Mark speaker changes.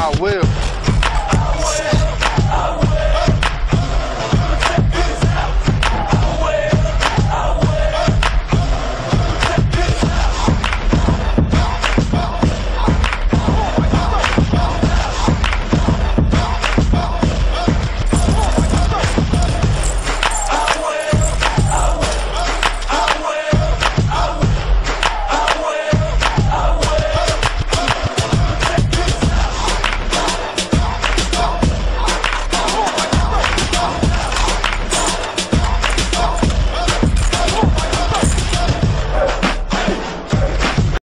Speaker 1: I will.